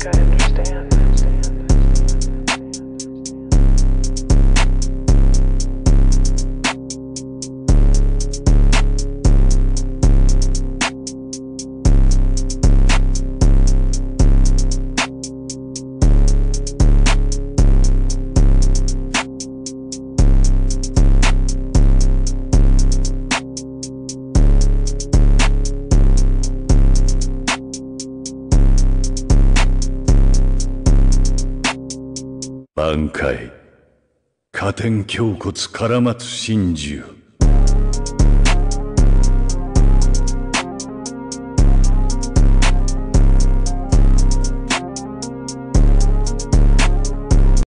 kind 挽回。加点胸骨から松真珠